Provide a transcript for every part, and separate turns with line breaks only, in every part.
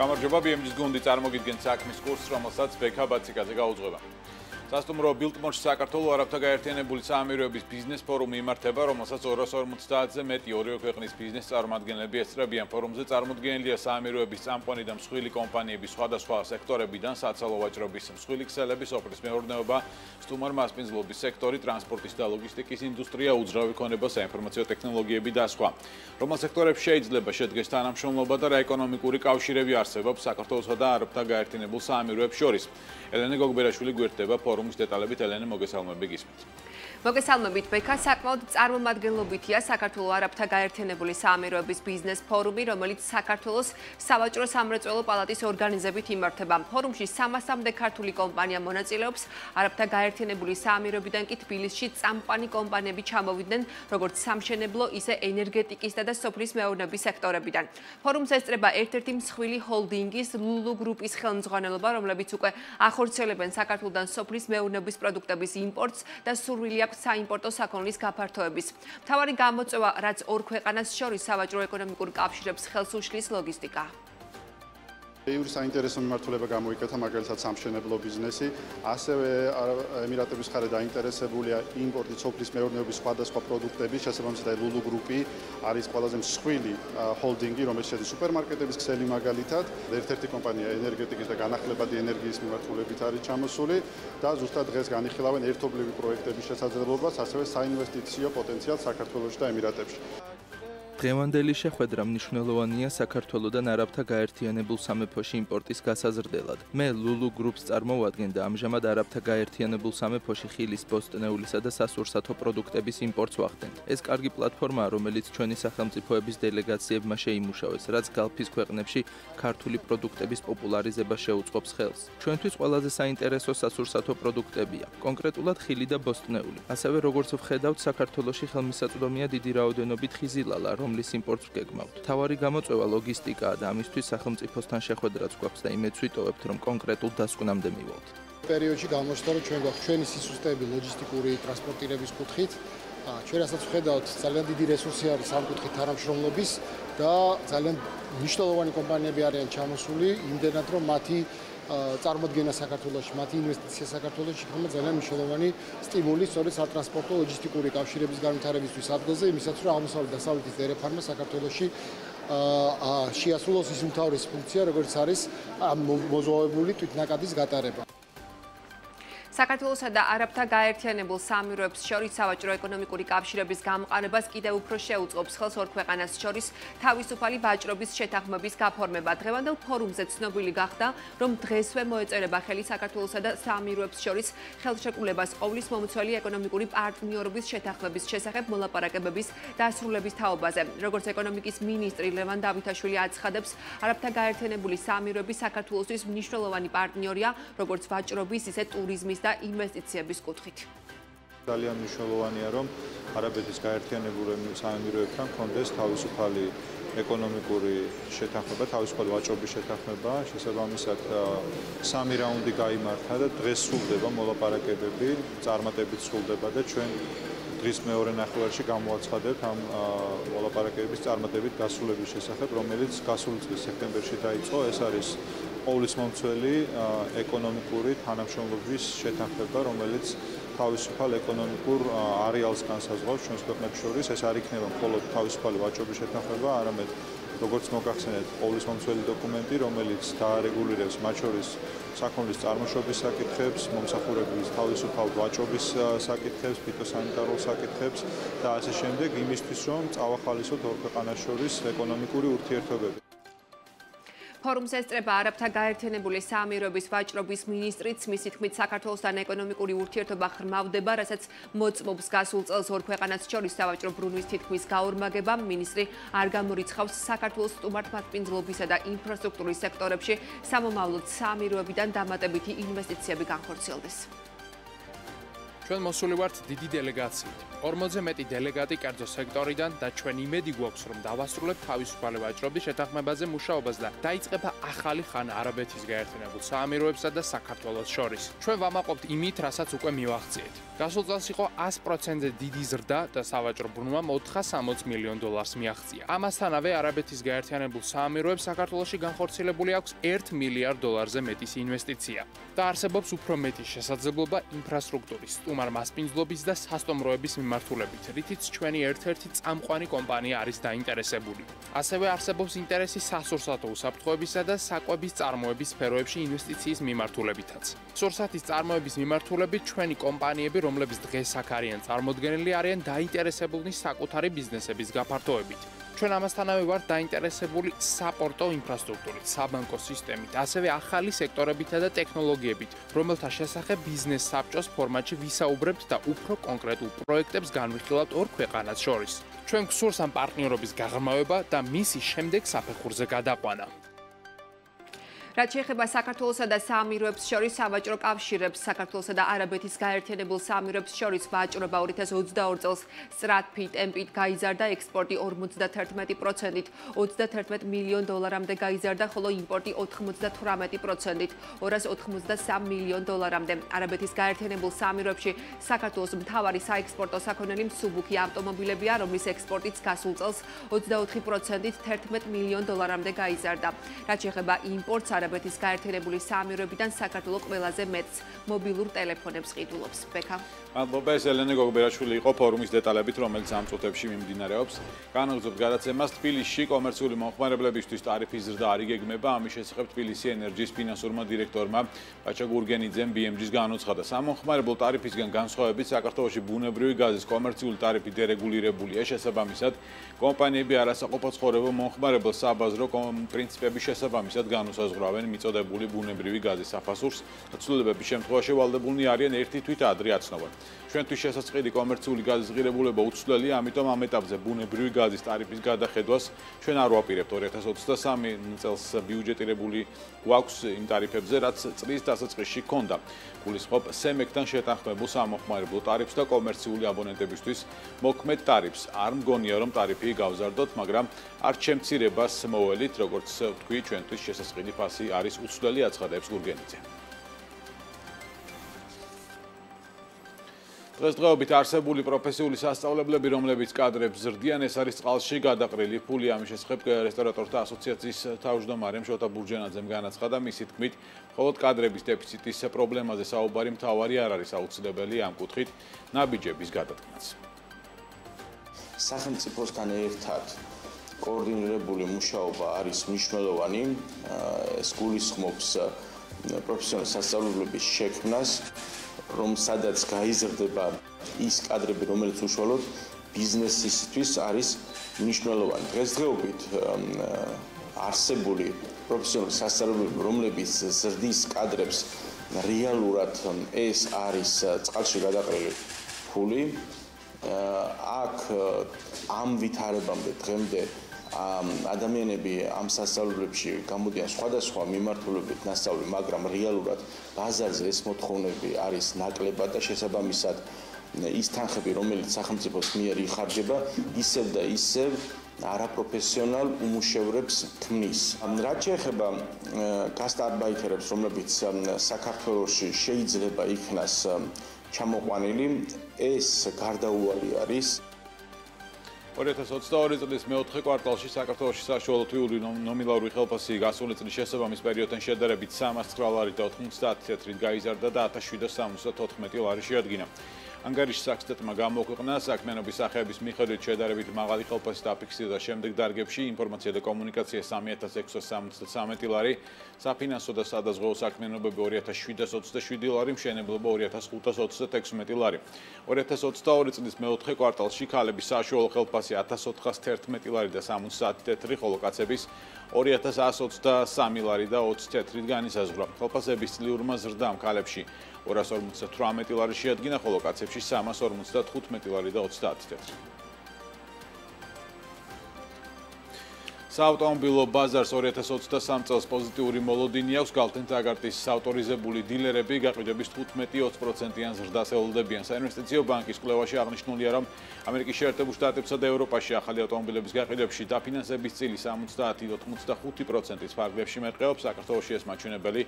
გამარჯობა, BMG-ის გუნდი წარმოგიდგენთ საქმის კურსს, რომელსაც ბექა ბაციკაძე გაუძღვება. სასტუმრო ბილტმორში საქართველოს არაბთა გაერთიანებული საამიროების ბიზნეს ფორუმი იმართება, რომელსაც 250-ზე მეტი ორივე ქვეყნის ბიზნეს წარმომადგენლები ესწრებიან. ფორუმზე წარმოდგენილია საამიროების წამყვანი და მსხვილი კომპანიების სხვადასხვა სექტორებიდან, საცალო ვაჭრობის მსხვილი ქსელები, სოფლის მეურნეობა, სტუმარ-მასპინძლობის სექტორი, ტრანსპორტის და ლოგისტიკის ინდუსტრია, უძრავი ქონება, საინფორმაციო ტექნოლოგიები და სხვა. რომელ სექტორებში შეიძლება შედგეს თანამშრომლობა და რა ეკონომიკური კავშირები არსებობს საქართველოსა და არაბთა გაერთიანებულ საამიროებს შორის. ელენე გოგბერაშვილი გვერდება ფორუმის დეტალებით ელენე მოგესალმები გისმით
მოგესალმებით ბექა საკმაოდ წარმომადგენლობითია საქართველოს არაბთა გაერთიანებული საამიროების ბიზნეს ფორუმი რომელიც საქართველოს სავაჭრო სამრეწველო პალატის ორგანიზებით იმართება. ფორუმში 300-მდე ქართული კომპანია მონაწილეობს. არაბთა გაერთიანებული საამიროებიდან კი თბილისში წამყვანი კომპანიები ჩამოვიდნენ როგორც სამშენებლო ისე ენერგეტიკის და სოფლის მეურნეობის სექტორებიდან. ფორუმს ესწრება ერთ-ერთი მსხვილი ჰოლდინგის ლულუ გრუპის ხელმძღვანელობა რომლებიც უკვე ახორციელებენ საქართველოსთან სოფლის მეურნეობის პროდუქტების იმპორტს და სურვილი აქვს საიმპორტო საქონლის გაფართოების. მთავარი გამოწვევა, რაც ორ ქვეყანას შორის სავაჭრო ეკონომიკურ კავშირებს ხელს უშლის ლოგისტიკა.
ეურის საინტერესო მიმართულება გამოიკეთა მაგალითად სამშენებლო ბიზნესი, ასევე ემირატების ხარე დაინტერესებულია იმპორტით სოფლის მეურნეობის სხვადასხვა პროდუქტების, შესაბამისად ლულუ გრუპი არის ყველაზე მსხვილი ჰოლდინგი, რომელიც შედის სუპერმარკეტების ქსელი მაგალითად, ერთ-ერთი კომპანია ენერგეტიკის და განახლებადი ენერგიის მიმართულებით არის ჩამოსული და ზუსტად დღეს განიხილავენ ერთობლივი პროექტების შესაძლებლობას, ასევე საინვესტიციო პოტენციალს საქართველოსში და ემირატებში.
დღევანდელი შეხვედრა მნიშვნელოვანია საქართველოსთან არაბთა გაერთიანებულ სამეფოში იმპორტის გასაზრდელად. მე ლულუ გრუპს წარმოვადგენ და ამჟამად არაბთა გაერთიანებულ სამეფოში ხილის, ბოსტნეულისა და სასურსათო პროდუქტების იმპორტს ვახდენთ. ეს კარგი პლატფორმაა, რომელიც ჩვენი სახელმწიფოების დელეგაციებმა შეიმუშავეს, რაც გალფის ქვეყნებში ქართული პროდუქტების პოპულარიზებას შეუწყობს ხელს. ჩვენთვის ყველაზე საინტერესო სასურსათო პროდუქტებია, კონკრეტულად ხილი და ბოსტნეული. ასევე როგორც ვხედავთ, საქართველოში ხელმისაწვდომია დიდი რაოდენობით ხიზილალა, რომლის იმპორტს ვგეგმავთ. თავარი გამოწვევა ლოგისტიკაა და ამისთვის სახელმწიფოსთან შეხვედრაც გვაქვს და იმედს ვიტოვებთ, რომ კონკრეტულ დასკვნამდე მივალთ.
პერიოდში გამოჩნდა, რომ ჩვენ გვაქვს ჩვენი სისტემები ლოჯისტიკური ტრანსპორტირების კუთხით. ჩვენ რასაც ვხედავთ, ძალიან დიდი რესურსი არის ამ კუთხით თანამშრომლობის და ძალიან მნიშვნელოვანი კომპანიები არიან ჩამოსული, იმდენად რომ მათი წარმოადგენა საქართველოში, მათი ინვესტიცია საქართველოში ხომ ძალიან მნიშვნელოვანი სტიმული სწორედ სატრანსპორტო ლოჯისტიკური კავშირების განვითარებისთვის ადგილზე, იმისაც რომ აღმოსავლეთ დასავლეთის ერეფარმა საქართველოში აა შეასრულოს ის უმთავრესი ფუნქცია, როგორც არის მოზოვებული თვითნაკადის გატარება.
საქართველოსა და არაბთა გაერთიანებულ საამიროებს შორის სავაჭრო ეკონომიკური კავშირების გამყარებას კიდევ უფრო შეუწყობს ხელს ორ ქვეყანას შორის თავისუფალი ვაჭრობის შეთანხმების გაფორმება. დღევანდელ ფორუმზე ცნობილი გახდა, რომ დღესვე მოეწერება ხელი საქართველოსა და საამიროებს შორის ხელშეკრულებას ყოვლის მომცველი ეკონომიკური პარტნიორობის შეთანხმების შესახებ მოლაპარაკებების დასრულების თაობაზე. როგორც ეკონომიკის მინისტრი ლევან დავითაშვილი აცხადებს, არაბთა გაერთიანებული საამიროები საქართველოსთვის მნიშვნელოვანი პარტნიორია, როგორც ვაჭრობის, ისე ტურიზმის და და ინვესტიციების კუთხით.
ძალიან მნიშვნელოვანია, რომ არაბეთის გაერთიანებული საამიროებთან კონდეს თავისუფალი ეკონომიკური შეთანხმება, თავისუფალი ვაჭრობის შეთანხმება, შესაბამისად სამი რაუნდი გამართა და დღეს სრულდება მოლაპარაკებები, წარმატებით სრულდება და ჩვენ დღის მეორე ნახევარში გამოაცხადებთ ამ მოლაპარაკებების წარმატებით გასულების შესახებ, რომელიც გასული წლის სექტემბერში დაიწყო. ეს არის ყოვლის მომცველი ეკონომიკური თანამშრომლობის შეთანხმება, რომელიც თავისუფალ ეკონომიკურ არეალს განსაზღვრავს ჩვენს ქვეყნებს შორის. ეს არ იქნება მხოლოდ თავისუფალი ვაჭრობის შეთანხმება, არამედ როგორც მოგახსენეთ, ყოვლის მომცველი დოკუმენტი, რომელიც დაარეგულირებს მათ შორის საქონლის წარმოშობის საკითხებს, მომსახურების თავისუფალ ვაჭრობის საკითხებს, ფიტოსანიტარულ საკითხებს და ასე შემდეგ, იმისთვის რომ წავახალისოთ ორ ქვეყანას შორის ეკონომიკური ურთიერთობები.
ფორუმს ესწრება არაბთა გაერთიანებული საამიროების ვაჭრობის მინისტრიც, მისი თქმით საქართველოსთან ეკონომიკური ურთიერთობა ხრმავდება, რასაც მოწმობს გასულ წელს ორ ქვეყანას შორის სავაჭრო ბრუნვის თითქმის გაორმაგება. მინისტრი არ გამორიცხავს საქართველოს სტუმართმასპინძლობისა და ინფრასტრუქტურის სექტორებში სამომავლოდ საამიროებიდან დამატებითი ინვესტიციები განხორციელდეს.
ჩვენ მოსული ვართ დიდი დელეგაციით. 40-ზე მეტი დელეგატი კერძო სექტორიდან და ჩვენ იმედი გვაქვს, რომ დავასრულებთ თავისუფალი ვაჭრობის შეთანხმებაზე მუშაობას და დაიწყება ახალი ხან არაბეთის გაერთიანებულ საამიროებსა და საქართველოს შორის. ჩვენ ვამაყობთ იმით, რასაც უკვე მივახციეთ. გასულ წელს იყო 100%-ზე დიდი ზრდა და სავაჭრო ბრუნვა 460 მილიონ დოლარს მიაღწია. ამასთანავე არაბეთის გაერთიანებულ საამიროებს საქართველოში განხორციელებული აქვს 1 მილიარდ დოლარზე მეტის ინვესტიცია და არსებობს უფრო მეტი შესაძლებლობა ინფრასტრუქტურის, სტუმარ მასპინძლობის და სასტუმროების მიმართულებით, რითიც ჩვენი ერთ-ერთი წამყვანი კომპანია არის დაინტერესებული. ასევე არსებობს ინტერესი სასურსათო უსაფრთხოებისა და საკვების წარმოების სფეროებში ინვესტიციის მიმართულებითაც. სურსათის წარმოების მიმართულებით ჩვენი კომპანიები, რომლებიც დღეს აქ არიან წარმოდგენილი, არიან დაინტერესებულნი საკუთარი ბიზნესების გაფართოებით. ჩვენ ამასთანავე ვართ დაინტერესებული საპორტო ინფრასტრუქტურით, საბანკო სისტემით, ასევე ახალი სექტორებითა და ტექნოლოგიებით, რომელთა შესახებ ბიზნეს საბჭოს ფორმატში ვისაუბრებთ და უფრო კონკრეტულ პროექტებს განვიხილავთ ორ ქვეყანას შორის. ჩვენ გსურს ამ პარტნიორობის გაღრმავება და მისი შემდეგ საფეხურზე გადაყვანა.
რაც შეეხება საქართველოსა და საამიროებს შორის სავაჭრო კავშირებს. საქართველოსა და არაბეთის გაერთიანებულ საამიროებს შორის ვაჭრობა 2022 წელს სტრატფი ტემპით გაიზარდა ექსპორტი 51%-ით 31 მილიონ დოლარამდე გაიზარდა ხოლო იმპორტი 98%-ით 283 მილიონ დოლარამდე. არაბეთის გაერთიანებულ საამიროებში საქართველოს მთავარი საექსპორტო საქონელი მსუბუქი ავტომობილებია რომლის ექსპორტიც გასულ წელს 24%-ით 11 მილიონ დოლარამდე გაიზარდა. რაც შეეხება იმპორტს არაბეთის გაერთიანებული საამიროებიდან საქართველოს ყველაზე მეტ მობილურ ტელეფონებს ყიდულობს. ბექა.
მადლობა ეს ელენე გოგბერაშვილი იყო ფორუმის დეტალებით, რომელიც ამ წუთებში მიმდინარეობს. განაგზობთ გადაცემას თბილისში კომერციული მომხმარებლებისთვის ტარიფის ზრდა არ იგეგმება, ამის შესახებ თბილისი ენერგიის ფინანსურმა დირექტორმა პაჩა გურგენიძემ BMG-ს განუცხადა. სამომხმარებლო ტარიფისგან განსხვავებით საქართველოში ბუნებრივი გაზის კომერციული ტარიფი დერეგულირებულია, შესაბამისად კომპანიები არასაყოფო ცხოვრებო მომხმარებელ საბაზრო პრინციპების შესაბამისად განუსაზღვრავენ მიწოდებული ბუნებრივი გაზის საფასურს. ცვლილებების შემთხვევაში ვალდებულნი არიან ერთი თვით ადრე აცნობენ. ჩვენთვის შესაძლებელი კომერციული გაზის ღირებულება უცვლელია, ამიტომ ამ ეტაპზე ბუნებრივი გაზის ტარიფის გადახედვას ჩვენ არ ვაპირებთ 2023 წელს ბიუჯეტირებული გვაქვს იმ ტარიფებზე, რაც წლის დასაწყისში ქონდა. გულისხმობ სემეკთან შეთანხმებულ სამოხმარებლო ტარიფს და კომერციული აბონენტებისთვის მოქმედ ტარიფს. არ მგონია რომ ტარიფი გავზარდოთ, მაგრამ არ ჩემცირებას მოველით, როგორც ვთქვი, ჩვენთვის შესაძლებელი ფასი არის უცვლელი აცხადებს გურგენიძე. დღესდღეობით არსებული პროფესიული სასწავლებლები, რომლებიც კადრებს ზრდიან, ეს არის წყალში გადაყრილი ფული ამის შესახებ რესტორატორთა ასოციაციის თავმჯდომარე შოთა ბურჯანაძემ განაცხადა მისი თქმით, მხოლოდ კადრების დეფიციტის პრობლემაზე საუბარი მთავარი არ არის აუცილებელი ამ კუთხით ნაბიჯების გადადგმაც.
სახელმწიფოსთან ერთად კოორდინირებული მუშაობა არის მნიშვნელოვანი. ეს გულისხმობს პროფესიონალ სასწავლებლების შექმნას რომ სადაც გაიზრდება ის კადრები, რომელიც უშუალოდ ბიზნესისთვის არის მნიშვნელოვანი. დღესდღეობით არსებული პროფესიონალური სასწავლებლები, რომლებიც ზრდის კადრებს რეალურად ეს არის წყალში გადაყრილი ფული. აქ ამ ვითარებამდე დღემდე ადამიანები ამ სასწავლებლებში გამოდიან სხვადასხვა მიმართულებით ნასწავლი, მაგრამ რეალურად ბაზარზე ეს მოთხოვნები არის ნაკლებად და შესაბამისად ის თანხები, რომელიც სახელმწიფოს მიერ იხარჯება, ისევ და ისევ არაპროფესიონალ უმუშევრებს ქმნის. რაც შეეხება გასტარბაიტერებს, რომლებიც საქართველოში შეიძლება იქნას ჩამოყვანილი, ეს გარდაუვალი არის
2022 წლის მეოთხე კვარტალში საქართველოს საშუალო თვიური ნომინალური ხელფასი გასული წლის შესაბამის პერიოდთან შედარებით 309 ლარით და 90 თეთრით გაიზარდა და 1774 ლარი შეადგინა. ანგარიშის საქსტეტმა გამოქვეყნა საქმიანობის სახეების მიხედვით შედარებით მაღალი ხელფასი დაფიქსირდა შემდეგ დარგებში ინფორმაცია და კომუნიკაცია 3673 ლარი, საფინანსო და სადაზღვეო საქმიანობები 2727 ლარი, მშენებლობა 2536 ლარი. 2022 წლის მეოთხე კვარტალში ქალების საშუალო ხელფასი 1411 ლარი და 70 თეთრი, ხოლო კაცების 2123 ლარი და 20 თეთრით განისაზღვრა. ხელფასების წლიურმა ზრდამ ქალებში 258 ლარი შეადგინა, ხოლო კაცებში 355 ლარი და 30 თეთრი. საავტომობილო ბაზარს 2023 წელს პოზიტიური მოლოდინი აქვს. გალთენ ტაგარტის საავტორიზებული დილერები გაყიდვების 15-20%-იან ზრდას ელოდებიან. საინვესტიციო ბანკის კვლევაში აღნიშნულია, რომ ამერიკის შეერთებულ შტატებსა და ევროპაში ახალი ავტომობილების გაყიდვებში დაფინანსების წილი 70-85%-ის ფარგლებში მეტყეობს. საქართველოში ეს მაჩვენებელი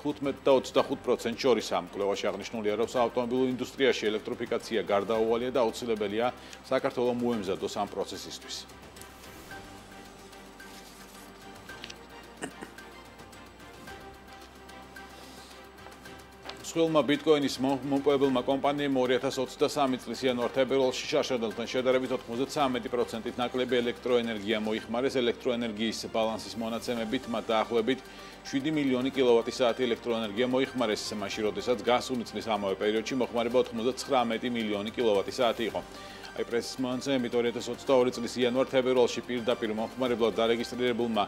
15 და 25% შორის ამ კვლევაში აღნიშნულია, რომ საავტომობილო ინდუსტრიაში ელექტროფიკაცია გარდაუვალია და აუცილებელია საქართველოს მოემზადოს ამ პროცესისთვის. მსხვილმა ბიტკოინის მომპოვებელმა კომპანიამ 2023 წლის იანვარ-თებერვალში შარშადელთან შედარებით 93%-ით ნაკლები ელექტროენერგია მოიხმარეს. ელექტროენერგიის ბალანსის მონაცემებით მათ დაახლოებით 7 მილიონი კილოვატი-საათი ელექტროენერგია მოიხმარეს. მაშინ როდესაც გასული წლის ამავე პერიოდში მოხმარება 99 მილიონი კილოვატი-საათი იყო. აი პრესის მონაცემებით 2022 წლის იანვარ-თებერვალში პირდაპირ მოხმარებლად დარეგისტრირებულმა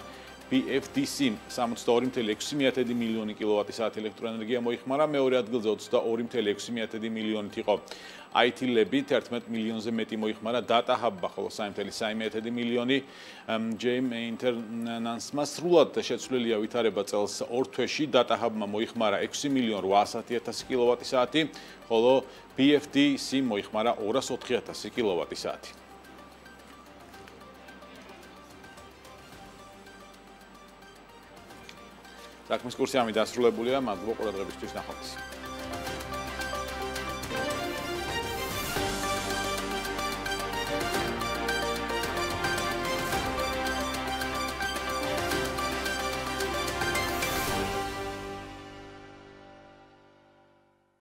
BFDC 62.6 მილიონი კილოვატი-საათი ელექტროენერგია მოიხმარა, მეორე ადგილზე 22.6 მილიონით იყო. IT-ლები 11 მილიონზე მეტი მოიხმარა, Data Hub-მა ხოლო 3.3 მილიონი. JM International-მა სრულად შეცვლილია ვითარება წელს ორ თვეში, Data Hub-მა მოიხმარა 6 მილიონ 810.000 კილოვატი-საათი, ხოლო BFDC მოიხმარა 204.000 კილოვატი-საათი. საქმის კურსი ამით დასრულებულია. მადლობა ყურადღებისთვის. ნახვამდის.